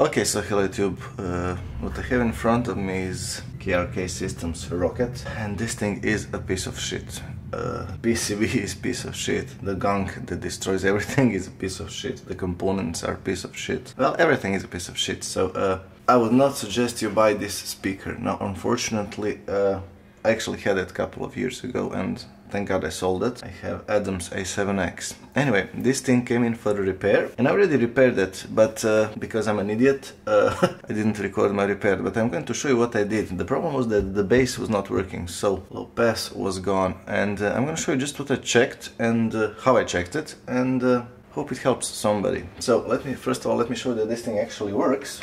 Okay, so hello YouTube. Uh, what I have in front of me is KRK Systems Rokit, and this thing is a piece of shit. Uh, PCB is piece of shit. The gunk that destroys everything is a piece of shit. The components are a piece of shit. Well, everything is a piece of shit. So uh, I would not suggest you buy this speaker. Now, unfortunately, uh, I actually had it a couple of years ago, and Thank God I sold it. I have Adams A7X. Anyway, this thing came in for repair and I already repaired it, but uh, because I'm an idiot, uh, I didn't record my repair, but I'm going to show you what I did. The problem was that the bass was not working, so low pass was gone. And uh, I'm going to show you just what I checked and uh, how I checked it and uh, hope it helps somebody. So let me, first of all, let me show you that this thing actually works.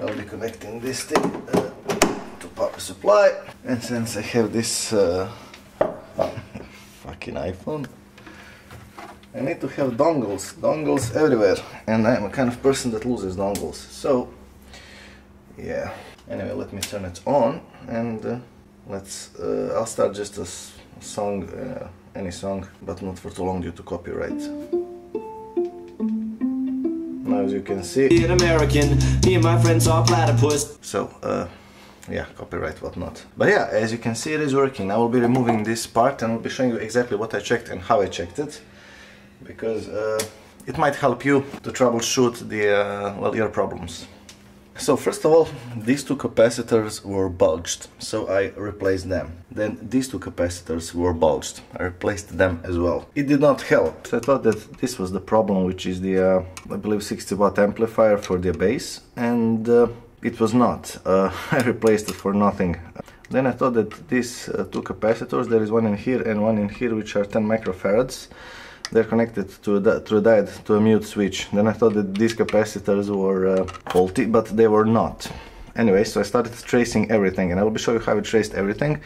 I'll be connecting this thing uh, power supply and since I have this uh, fucking iPhone I need to have dongles, dongles everywhere. And I'm a kind of person that loses dongles. So yeah. Anyway let me turn it on and uh, let's uh, I'll start just a song uh, any song but not for too long due to copyright. Now as you can see. American, me and my friends are platypus. So uh, yeah, copyright, whatnot. But yeah, as you can see it is working. I will be removing this part and I'll be showing you exactly what I checked and how I checked it. Because uh, it might help you to troubleshoot the, uh, well, your problems. So first of all, these two capacitors were bulged, so I replaced them. Then these two capacitors were bulged, I replaced them as well. It did not help. So I thought that this was the problem, which is the, uh, I believe 60 watt amplifier for the bass, and uh, it was not. Uh, I replaced it for nothing. Then I thought that these uh, two capacitors, there is one in here and one in here, which are 10 microfarads. They're connected to a, to a diode, to a mute switch. Then I thought that these capacitors were uh, faulty, but they were not. Anyway, so I started tracing everything, and I will be show you how I traced everything.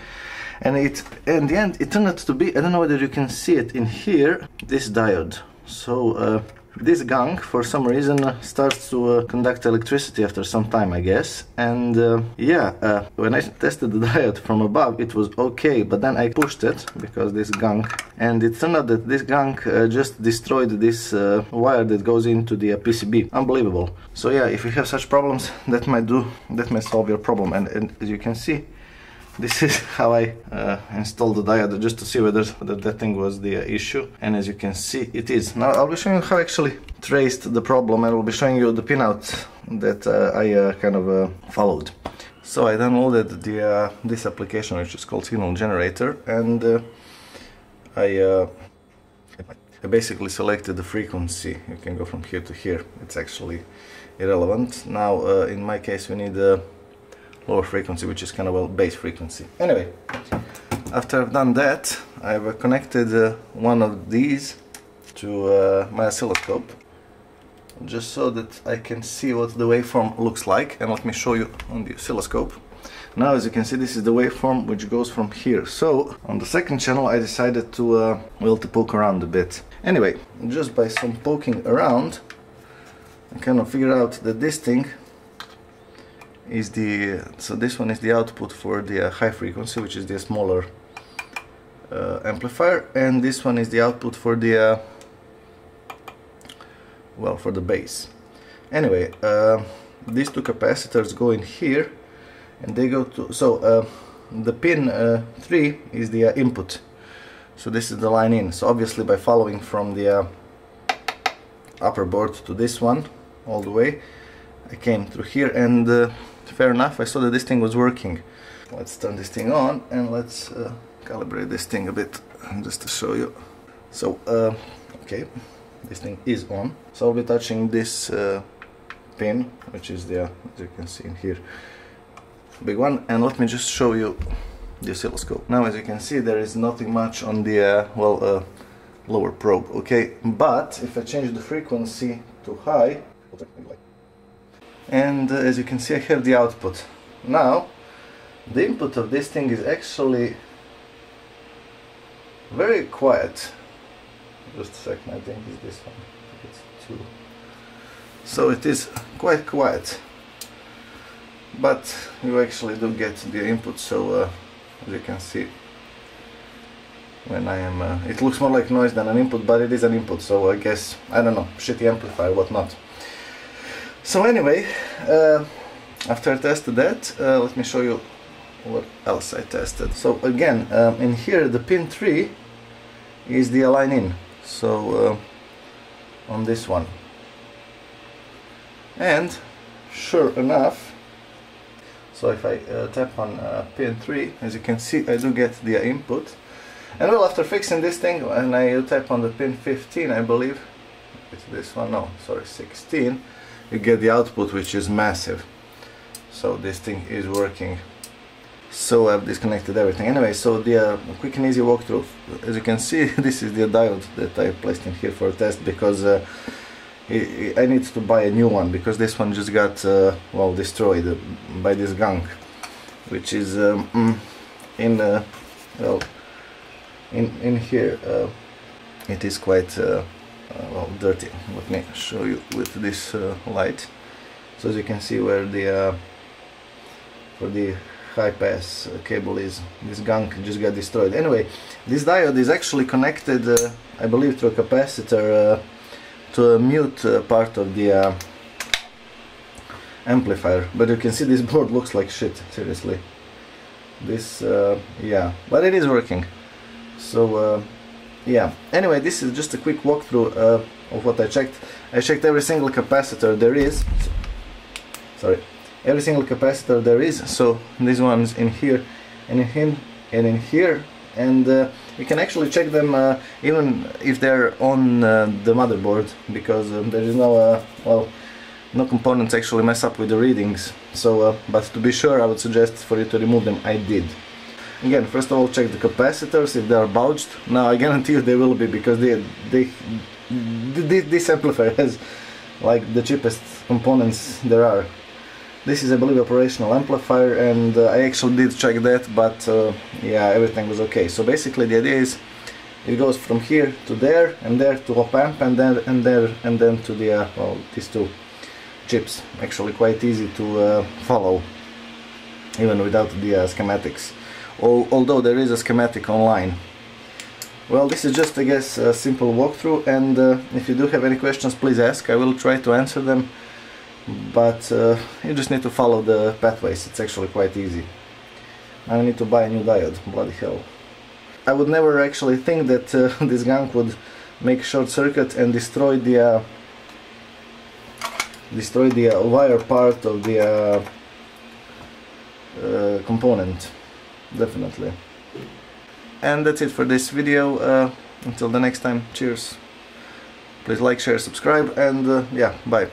And it, in the end, it turned out to be, I don't know whether you can see it in here, this diode. So, uh, this gunk, for some reason, starts to uh, conduct electricity after some time, I guess. And uh, yeah, uh, when I tested the diode from above, it was okay, but then I pushed it, because this gunk, and it turned out that this gunk uh, just destroyed this uh, wire that goes into the uh, PCB. Unbelievable. So yeah, if you have such problems, that might do, that might solve your problem. And, and as you can see, this is how I uh, installed the diode just to see whether, whether that thing was the issue and as you can see it is. Now I'll be showing you how I actually traced the problem and I'll be showing you the pinout that uh, I uh, kind of uh, followed. So I downloaded the, uh, this application which is called Signal Generator and I, I basically selected the frequency. You can go from here to here. It's actually irrelevant. Now in my case we need lower frequency which is kind of a bass frequency. Anyway after I've done that I've connected uh, one of these to uh, my oscilloscope just so that I can see what the waveform looks like. And let me show you on the oscilloscope. Now as you can see this is the waveform which goes from here. So on the second channel I decided to uh, well to poke around a bit. Anyway just by some poking around I kind of figured out that this thing is the so this one is the output for the uh, high frequency which is the smaller uh, amplifier and this one is the output for the uh, well for the bass. Anyway uh, these two capacitors go in here and they go to so uh, the pin uh, 3 is the input. So this is the line in. So obviously by following from the upper board to this one all the way I came through here and fair enough I saw that this thing was working. Let's turn this thing on and let's uh, calibrate this thing a bit just to show you. So uh, okay this thing is on. So I'll be touching this uh, pin which is there as you can see in here. Big one and let me just show you the oscilloscope. Now as you can see there is nothing much on the uh, well uh, lower probe okay? But if I change the frequency to high and uh, as you can see I have the output. Now the input of this thing is actually very quiet. Just a second I think it's this one. It's two. So it is quite quiet. But you actually do get the input so uh, as you can see when I am uh, it looks more like noise than an input but it is an input so I guess I don't know shitty amplifier whatnot So anyway, uh, after I tested that, uh, let me show you what else I tested. So again, um, in here the pin 3 is the align in. So uh, on this one. And sure enough, so if I uh, tap on uh, pin 3, as you can see I do get the input. And well, after fixing this thing, and I tap on the pin 15, I believe, it's this one, no, sorry, 16, you get the output which is massive. So this thing is working. So I've disconnected everything. Anyway, so the uh, quick and easy walkthrough. As you can see, this is the diode that I placed in here for a test because uh, I need to buy a new one because this one just got uh, well destroyed by this gunk, which is um, mm, in uh, well in in here. Uh, it is quite uh, well dirty. Let me show you with this light. So as you can see where the for the high pass cable is this gunk just got destroyed anyway this diode is actually connected uh, I believe through a capacitor uh, to a mute uh, part of the uh, amplifier but you can see this board looks like shit seriously this uh, yeah but it is working so uh, yeah. Anyway this is just a quick walkthrough uh, of what I checked. I checked every single capacitor there is. Sorry. Every single capacitor there is. So these ones in here and in here and in here. And uh, you can actually check them uh, even if they're on uh, the motherboard because um, there is no uh, well no components actually mess up with the readings. So uh, but to be sure I would suggest for you to remove them. I did again first of all check the capacitors. If they are bulged now I guarantee you they will be because they they this amplifier has like the cheapest components there are. This is I believe operational amplifier and uh, I actually did check that but uh, yeah everything was okay. So basically the idea is it goes from here to there and there to op amp and then and there and then to the uh, well these two chips. Actually quite easy to uh, follow even without the uh, schematics although there is a schematic online. Well this is just I guess a simple walkthrough and uh, if you do have any questions please ask. I will try to answer them but uh, you just need to follow the pathways, it's actually quite easy. I need to buy a new diode, bloody hell. I would never actually think that uh, this gunk would make short circuit and destroy the uh, destroy the wire part of the uh, uh, component, definitely. And that's it for this video, uh, until the next time, cheers. Please like, share, subscribe and uh, yeah, bye.